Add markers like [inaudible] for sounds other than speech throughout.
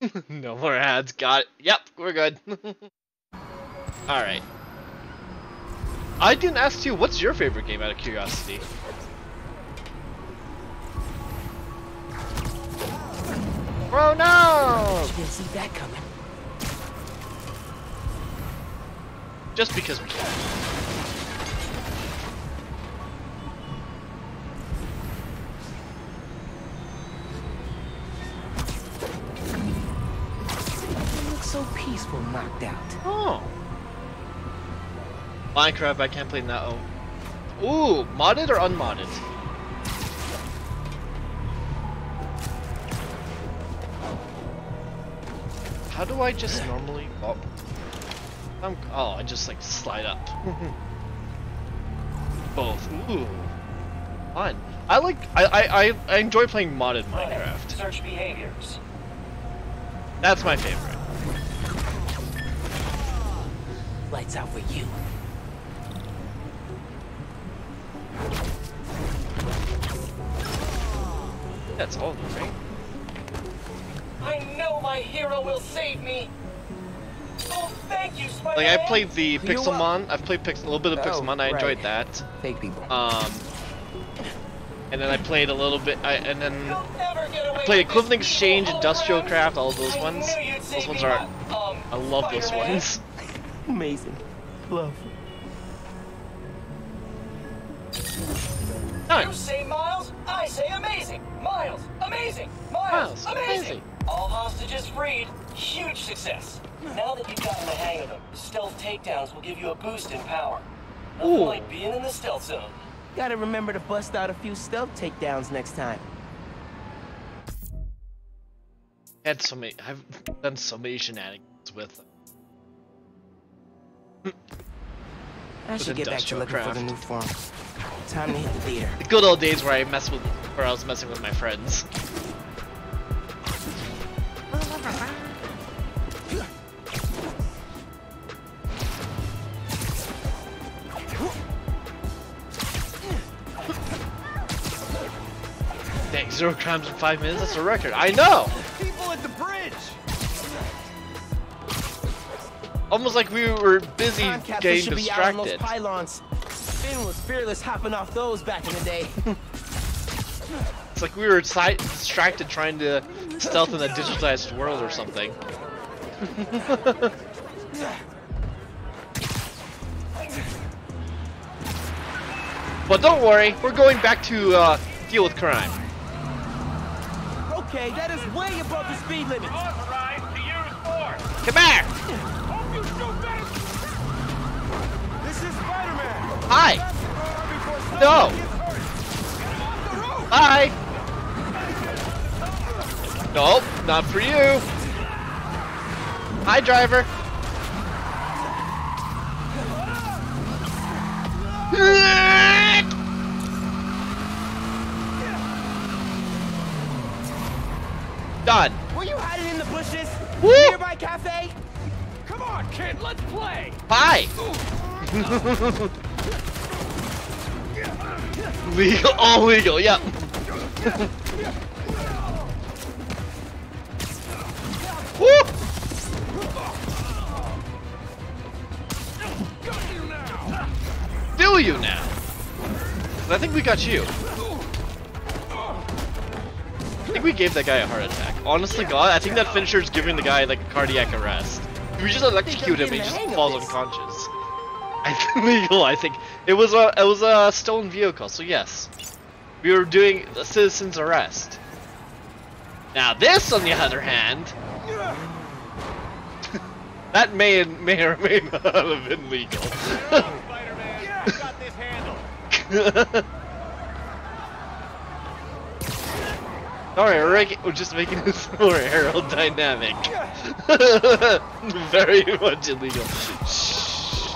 [laughs] no more ads. Got it. Yep, we're good. [laughs] Alright. I didn't ask you, what's your favorite game out of curiosity? Bro, no! Didn't see that coming. Just because we can. So peaceful, knocked out. Oh. Minecraft, I can't play now. Ooh, modded or unmodded? How do I just normally? Oh, I'm, oh I just like slide up. [laughs] Both. Ooh, fun. I like. I, I I I enjoy playing modded Minecraft. Search behaviors. That's my favorite. Lights out for you. That's all, right? I know my hero will save me. Oh, thank you, Spider. Like I played the Pixelmon. I've played Pix a little bit of Oh, Pixelmon. I enjoyed right. that. Fake people. Um, and then I played a little bit. I, and then You'll never get away I played with Equivalent Exchange, Industrial. Craft, all of those ones. Those ones are. um, I love those ones. Amazing. Love. You say Miles, I say amazing. Miles, amazing. Miles, Miles, amazing. amazing. All hostages freed. Huge success. Now that you've gotten the hang of them, stealth takedowns will give you a boost in power. Nothing Ooh. like being in the stealth zone. Gotta remember to bust out a few stealth takedowns next time. Had so many. I've done so many shenanigans with them. I should get back to industrial looking for the new form. Time to hit the theater. The good old days where I mess with, where I was messing with my friends. Dang, zero crimes in five minutes? That's a record. I know! Almost like we were busy Time getting should be out on those distracted. pylons. Phin was fearless hopping off those back in the day. [laughs] It's like we were si distracted trying to stealth in a digitized world or something. [laughs] but don't worry, we're going back to uh, deal with crime. okay, that is way above the speed limit. Authorized to use force! Come back! Hope you shoot better! This is Spider-Man! Hi! Before No! somebody gets hurt. Get him off the roof! Bye! Nope, not for you. Hi, driver. Done. Were you hiding in the bushes? Woo! Nearby cafe? Come on, kid, let's play! Bye. [laughs] legal, all legal. Yep. [laughs] Woo! Got you now! Do you now? I think we got you. I think we gave that guy a heart attack. Honestly, God, I think that finisher is giving the guy like a cardiac arrest. We just electrocute him, he just falls unconscious. I think [laughs] legal. I think it was a it was a stolen vehicle. So yes, we were doing a citizen's arrest. Now this, on the other hand, [laughs] that may may or may not have been legal. [laughs] Alright, we're, we're just making this more aerodynamic. Very much illegal.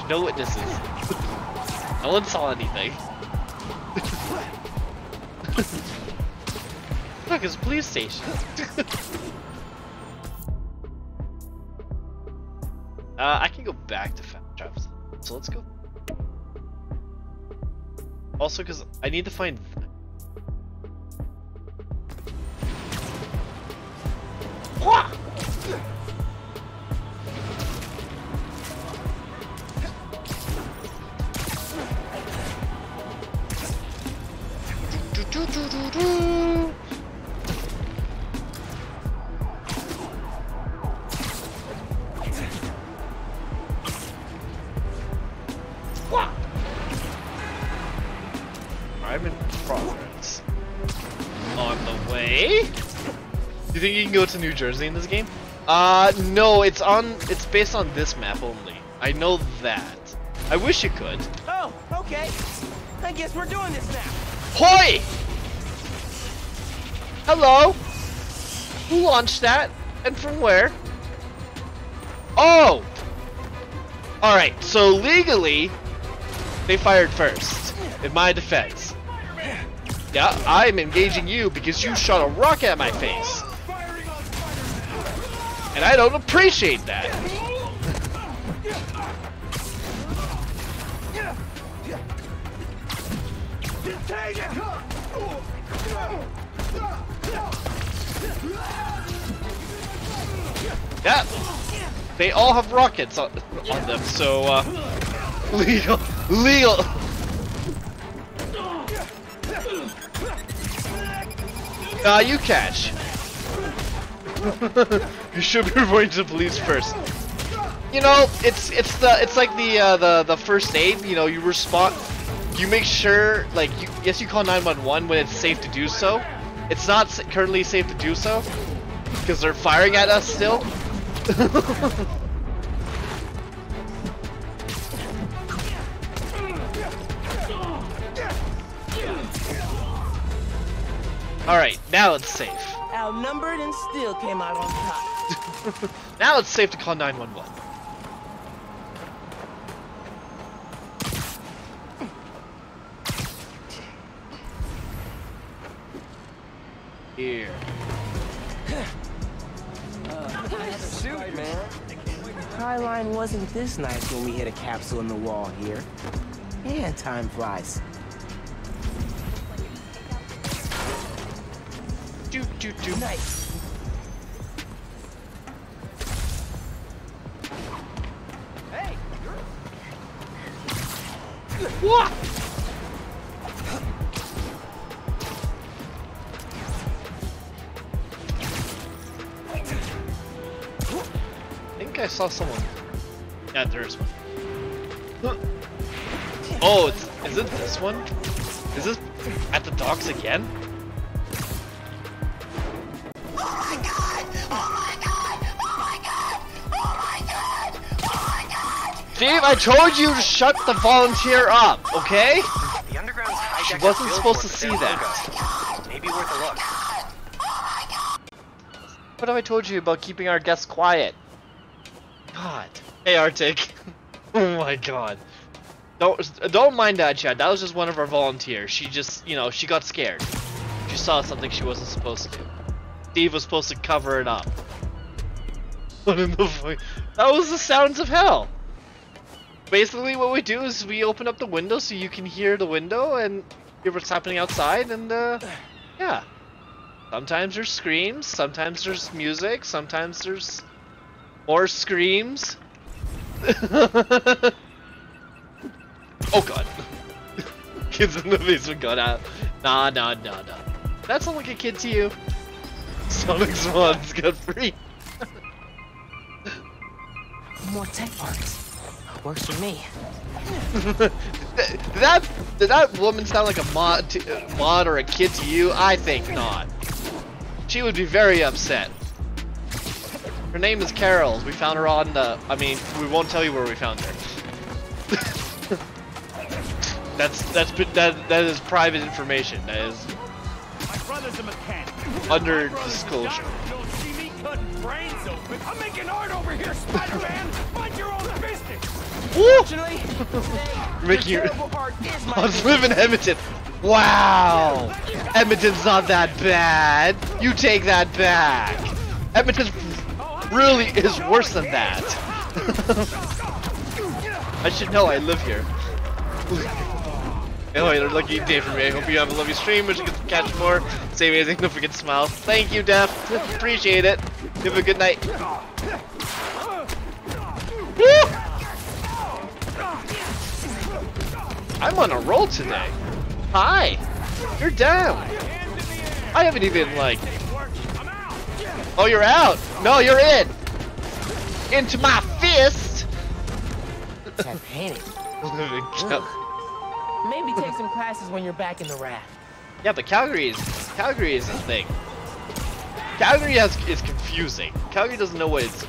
No witnesses. No one saw anything. Look, it's a police station. uh, I can go back to Fast Travel. So let's go. Also, because I need to find Wah! Think you can go to New Jersey in this game? Uh, no, it's on. It's based on this map only. I know that. I wish you could. Oh, okay. I guess we're doing this now. Hoi! Hello? Who launched that? And from where? Oh! Alright, so legally, they fired first. In my defense. Yeah, I'm engaging you because you shot a rock at my face. And I don't appreciate that. Yeah. They all have rockets on, on them, so, uh, [laughs] legal, legal. Nah, you catch. [laughs] you should be [laughs] reporting to the police first. You know, it's it's the it's like the uh, the the first aid. You know, you respond. You make sure, like, you, yes, you call 911 when it's safe to do so. It's not currently safe to do so because they're firing at us still. [laughs] All right, now it's safe. Outnumbered and still came out on top. [laughs] Now it's safe to call 911. Here. Shoot, man. Highline wasn't this nice when we hit a capsule in the wall here. And time flies. Do do do. Nice. What? I think I saw someone. Yeah, there is one. Oh, it's, is it this one? Is this at the docks again? Steve, I told you to shut the volunteer up, okay? The underground's She wasn't supposed to see that. logo. Maybe worth a look. What have I told you about keeping our guests quiet? God. Hey, Arctic. [laughs] oh my god. Don't don't mind that, Chad. That was just one of our volunteers. She just, you know, she got scared. She saw something she wasn't supposed to. Steve was supposed to cover it up. What in the fuck? That was the sounds of hell. Basically, what we do is we open up the window so you can hear the window and hear what's happening outside, and uh, yeah. Sometimes there's screams, sometimes there's music, sometimes there's more screams. [laughs] oh god. [laughs] Kids in the basement got out. Nah, nah, nah, nah. That sound like a kid to you. Sonic Swans got free. more tech parts. Works for me. Did [laughs] that did that woman sound like a mod to, uh, mod or a kid to you? I think not. She would be very upset. Her name is Carol. We found her on the. I mean, we won't tell you where we found her. [laughs] that's that's that that is private information. That is My brother's a mechanic. under My brother's a disclosure. doctor. Don't see me cutting brains open. I'm making art over here, Spider-Man. Mind your own business. Woo! Fortunately, Making your Let's Edmonton. Wow! Edmonton's not that bad. You take that back. Edmonton really is worse than that. [laughs] I should know I live here. [laughs] Anyway, they're lucky day for me. I hope you have a lovely stream, which you to catch more. Say amazing, don't forget to smile. Thank you, Def. Appreciate it. Have a good night. Woo! I'm on a roll today. Hi. You're down. I haven't even like. Oh, you're out. No, you're in. Into my fist. That painting. [laughs] Maybe take some classes when you're back in the raft. yeah, but Calgary is Calgary is a thing. Calgary has is confusing. Calgary doesn't know what it's.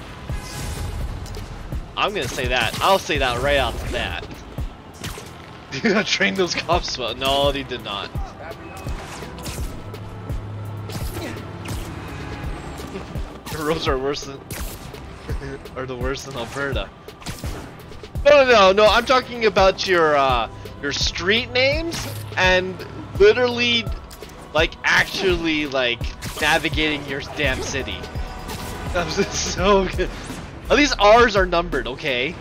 I'm gonna say that. I'll say that right off the bat. Did not train those cops well? No, they did not. [laughs] The roads are worse than [laughs] are the worst in Alberta. No, no, no, no. I'm talking about your uh, your street names and literally, like, actually, like, navigating your damn city. That was [laughs] so good. At least R's are numbered, okay?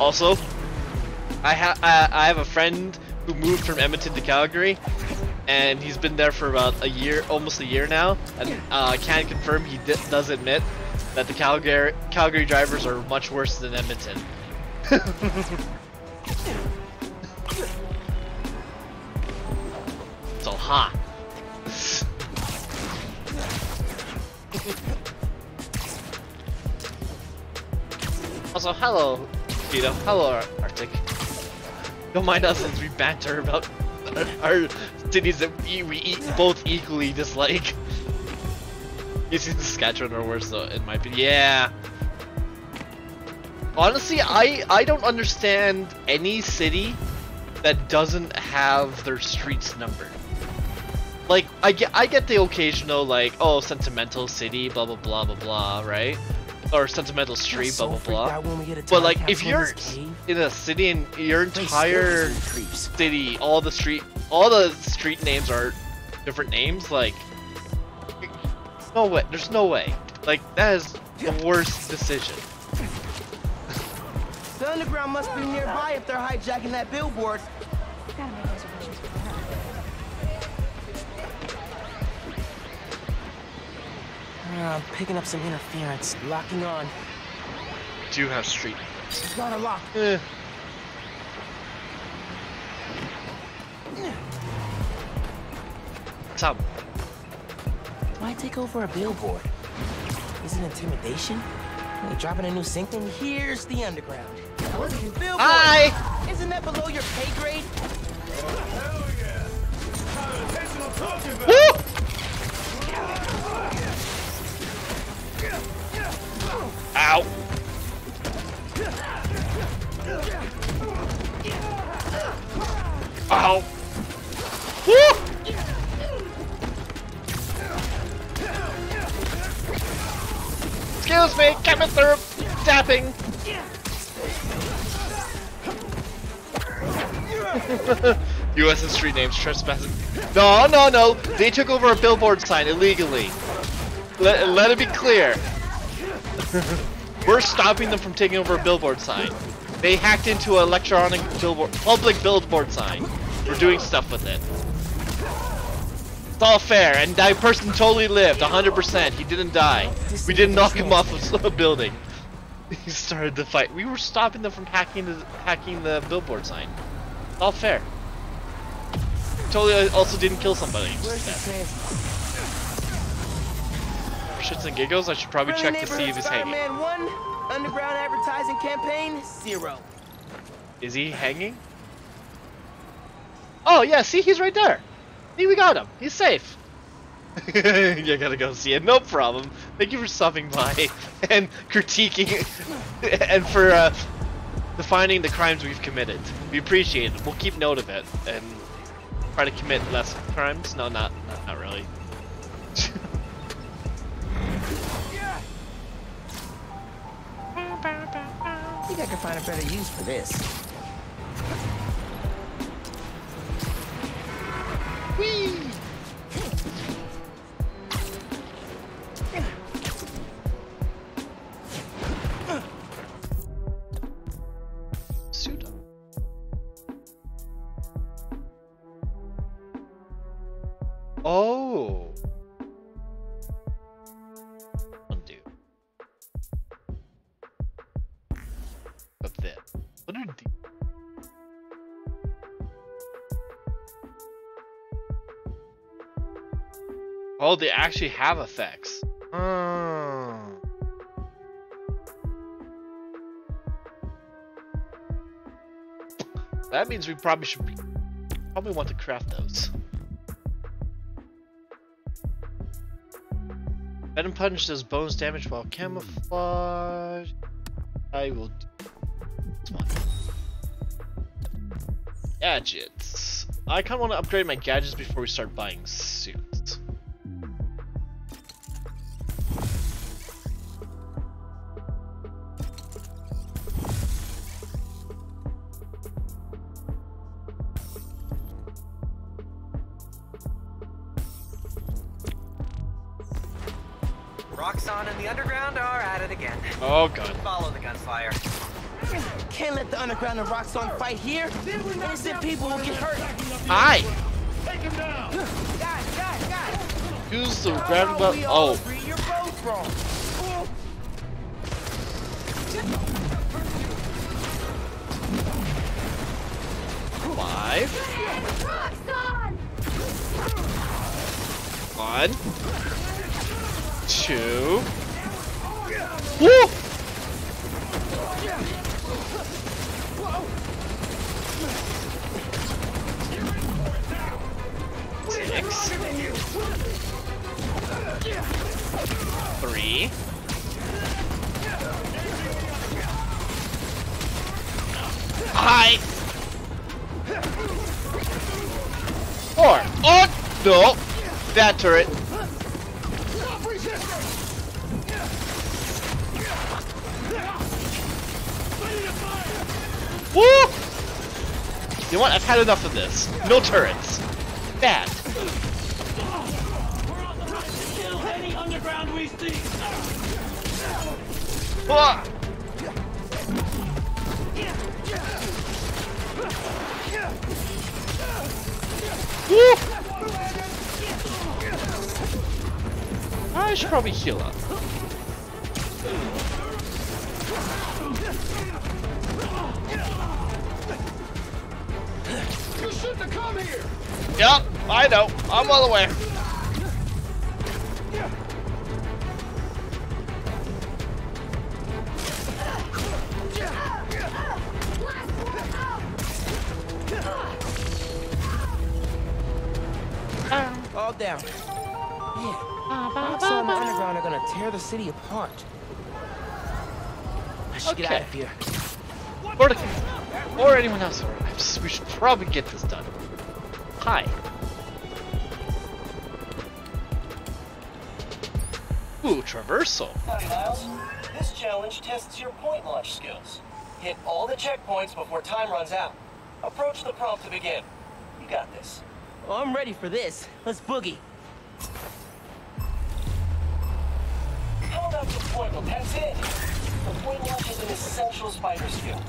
Also, I have I have a friend who moved from Edmonton to Calgary, and he's been there for about a year, almost a year now, and uh, can confirm he does admit that the Calgary Calgary drivers are much worse than Edmonton. [laughs] so hot. [laughs] also, hello, Hello, Arctic. Don't mind us as we banter about [laughs] our, cities that we, we both equally dislike. You see Saskatchewan or worse though, in my opinion. Yeah. Honestly, I I don't understand any city that doesn't have their streets numbered. Like I get I get the occasional like oh sentimental city blah blah blah blah blah right or sentimental street blah blah blah. But like if you're in a city and your entire city all the street all the street names are different names like no way. There's no way. Like, that is the worst decision. The underground must be nearby if they're hijacking that billboard. I'm picking up some interference. Locking on. Do you have street? Got a lock. Eh. What's up? Why take over a billboard? Is it intimidation? Are dropping a new sync thing? Here's the underground. Billboard! Hi! Isn't that below your pay grade? Hell yeah! Attention, I'm talking about! Woo! Ow! Woo! Excuse me, through, tapping. [laughs] U.S. and street names trespassing. No, no, no. They took over a billboard sign illegally. Let, let it be clear. We're stopping them from taking over a billboard sign. They hacked into an electronic billboard, public billboard sign. We're doing stuff with it. It's all fair, and that person totally lived, 100%. He didn't die. We didn't knock him off of [laughs] a building. [laughs] He started the fight. We were stopping them from hacking the hacking the billboard sign. It's all fair. Totally uh, also didn't kill somebody. Shits and giggles, I should probably check to see if he's hanging. One, underground advertising campaign zero. Is he hanging? Oh yeah, see he's right there. See, we got him. He's safe. [laughs] you gotta go see it. No problem. Thank you for stopping by [laughs] and critiquing [laughs] and for uh, defining the crimes we've committed. We appreciate it. We'll keep note of it and try to commit less crimes. No, not not, not really. I think I can find a better use for this. Whee! Oh. Oh, they actually have effects. That means we probably should be, probably want to craft those. Venom Punch does bonus damage while camouflage. I will do this one. Gadgets. I kind of want to upgrade my gadgets before we start buying Roxxon and the Underground are at it again. Oh god. Follow the gunfire. Can't let the underground and Roxxon fight here. Innocent people will get hurt. Hi! Guys, guys, guys. Use the How ground about well. Oh, agree you're both wrong? five. One. Two. Woo! Six. Three. Hi. Four. Oh no! That turret. Know what? I've had enough of this. No turrets. Bad. Woo! I should probably heal up. Have come here! Yep, I know. I'm well aware. All down. Man, Roxxon the underground are gonna tear the city apart. I should get out of here. Or, the, or anyone else arrives. We should probably get this done. Hi. Ooh, traversal. Howdy, Miles. This challenge tests your point launch skills. Hit all the checkpoints before time runs out. Approach the prompt to begin. You got this. Well, I'm ready for this. Let's boogie. How about the point? That's it. The point launch is an essential spider skill.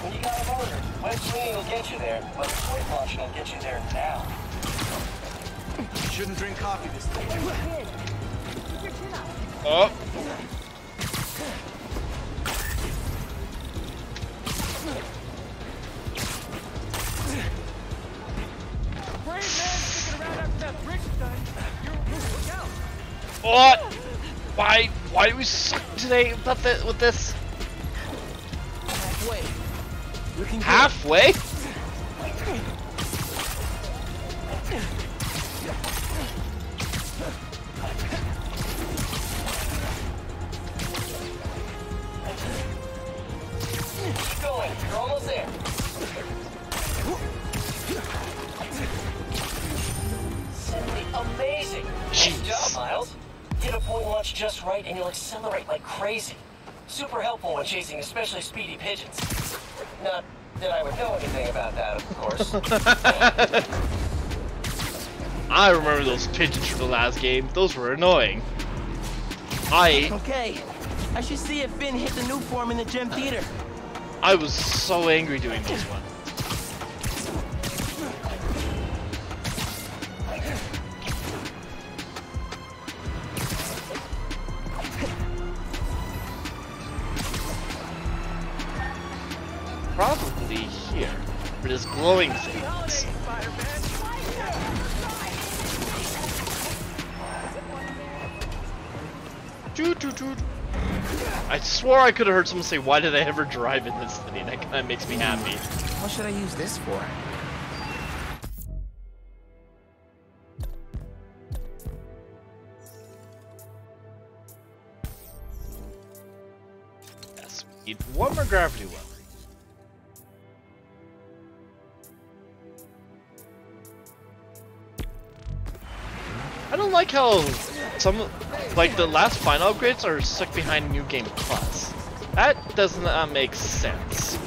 When you got a motor, web swinging will get you there, but point launch will get you there now. You shouldn't drink coffee this late. Oh. Brave man sticking around. What? Why? Why do we suck today about the, with this? Launch just right and you'll accelerate like crazy. Super helpful when chasing especially speedy pigeons. Not that I would know anything about that, of course. [laughs] I remember those pigeons from the last game. Those were annoying. I Okay. I should see if Phin hit the new form in the gym theater. I was so angry doing those ones. For this glowing thing. Toot, toot, toot. I swore I could have heard someone say, why did I ever drive in this city? That kind of makes me happy. What should I use this for? Yes, we need one more gravity well. Like how some, like the last final upgrades are stuck behind New Game Plus. That does not make sense.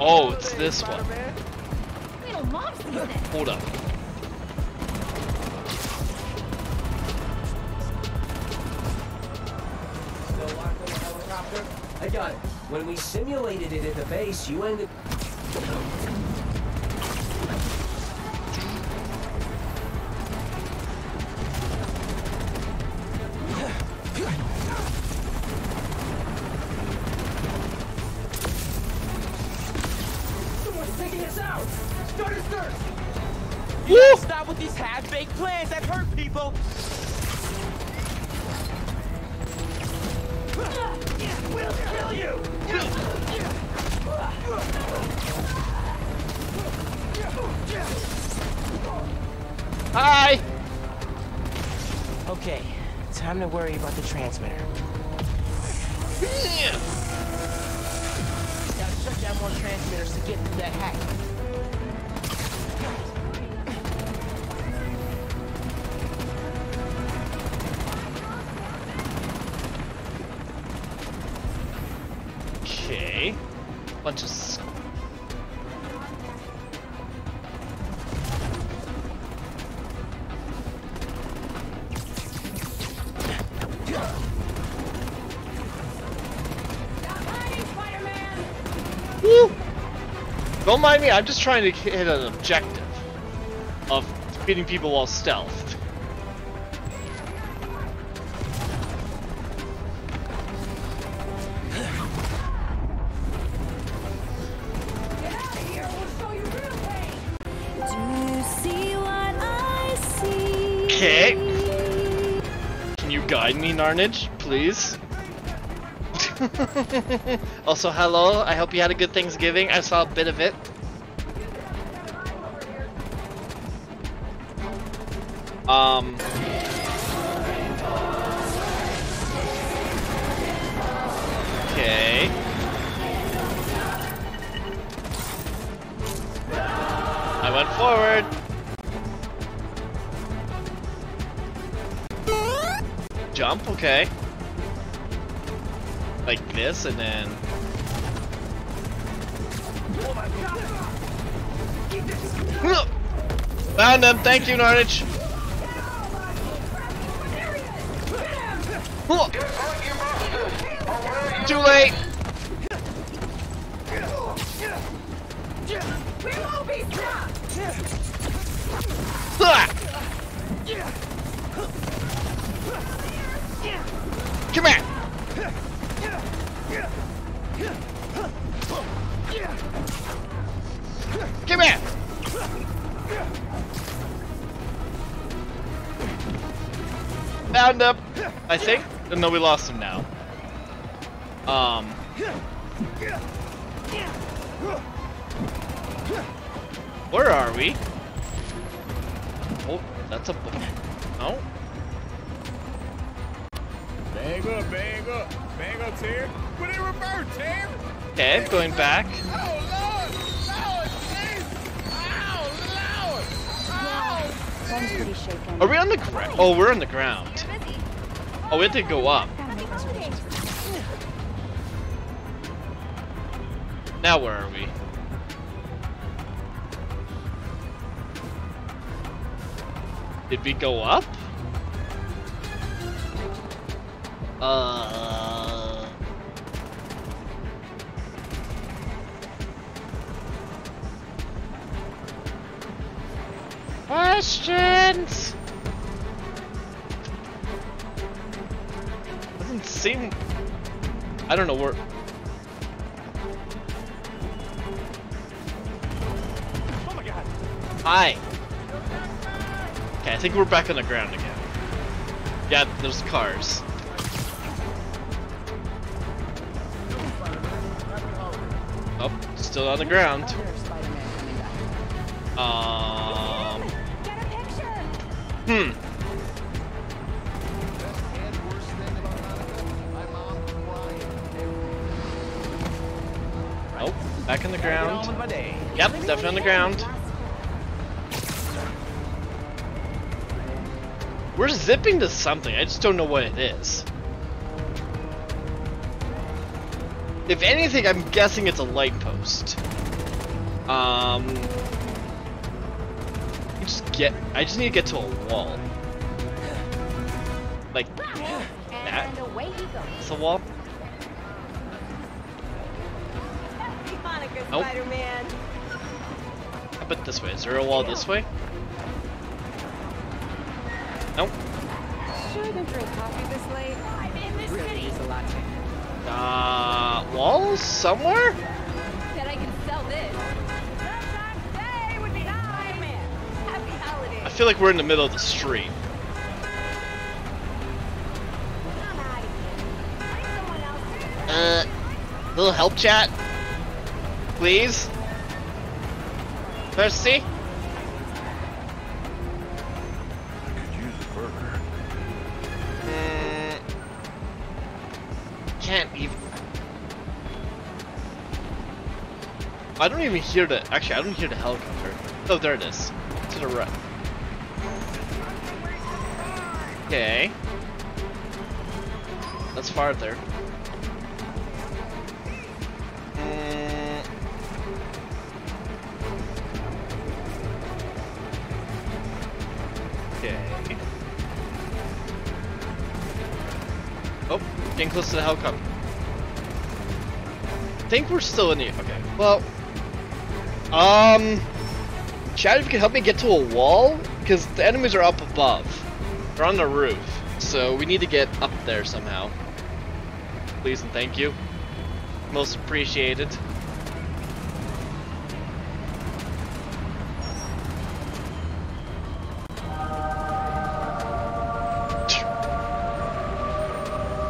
Oh, it's this one. Little mom sees this. Hold up. When we simulated it at the base, you ended... Transmitters to get through that hack. Okay. Bunch of. Don't mind me, I'm just trying to hit an objective of beating people while stealthed. Do you see what I see? Okay. Can you guide me, Narnage, please? [laughs] also, hello. I hope you had a good Thanksgiving. I saw a bit of it. Um. Okay. I went forward. Jump, okay. Like this, and then. [laughs] Found him, thank you, Narnage. [laughs] Too late. [laughs] Come here. Come here. Found him. I think. No, we lost him now. Um. Where are we? Oh, that's a. No. Bang up, bang up, up, Tim. It Tim. Okay, going back. Oh, Lord, Lord, Jesus. Oh, pretty. Are we on the ground? Oh, we're on the ground. Oh, we have to go up. Gotta make reservations for Now where are we? Did we go up? Uh. Questions. Doesn't seem. I don't know where. Oh my god! Hi. Okay, I think we're back on the ground again. Yeah, there's cars. Oh, still on the ground. Um. Hmm. Oh, back on the ground. Yep, definitely on the ground. We're zipping to something, I just don't know what it is. If anything, I'm guessing it's a light post. Um, you just get. I just need to get to a wall. Like that. And away he goes. It's a wall. Happy Hanukkah, Nope. Spider-Man. How about this way? Is there a wall this way? Nope. Shouldn't drink coffee this late. I'm in the Really city. is a latte. Uh, walls somewhere? Feel like we're in the middle of the street. Uh, little help chat, please. Mm, can't even. I don't even hear the. Actually, I don't hear the helicopter. Oh, there it is. To the right. Okay. That's farther. Mm. Okay. Oh, getting close to the helicopter. I think we're still in the. Okay. Well. Um. Chad, if you can help me get to a wall, because the enemies are up above. They're on the roof, so we need to get up there somehow. Please and thank you. Most appreciated.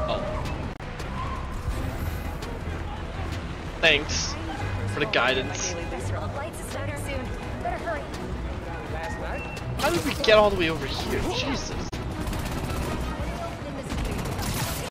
Oh. Thanks for the guidance. How did we get all the way over here? Jesus.